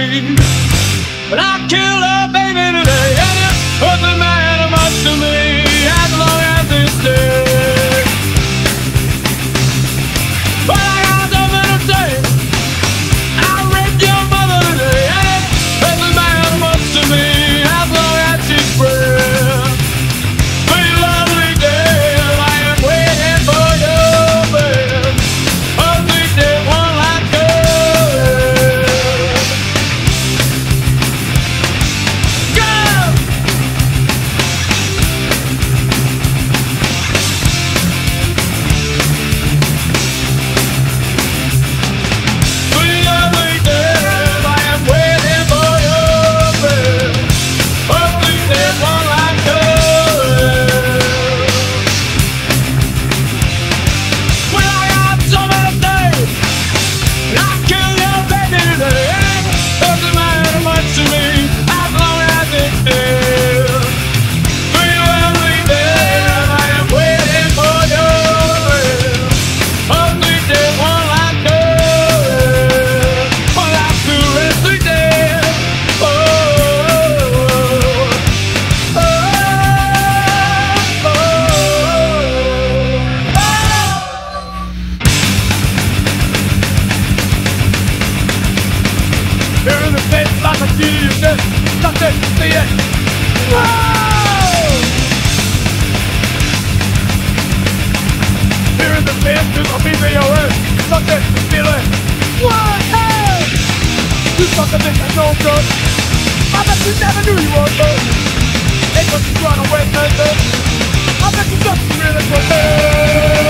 But I killed her genius, nothing, see it. Whoa! Here in the there's a BBOS, nothing, feel it. What? Hey! You fucking think I'm no good. I bet you never knew you were good. It you run away, baby. I bet you just really good.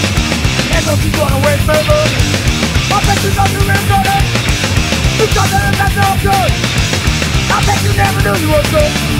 Don't you run away from it. I bet you thought you. You thought that that's no good. I bet you never knew you were good.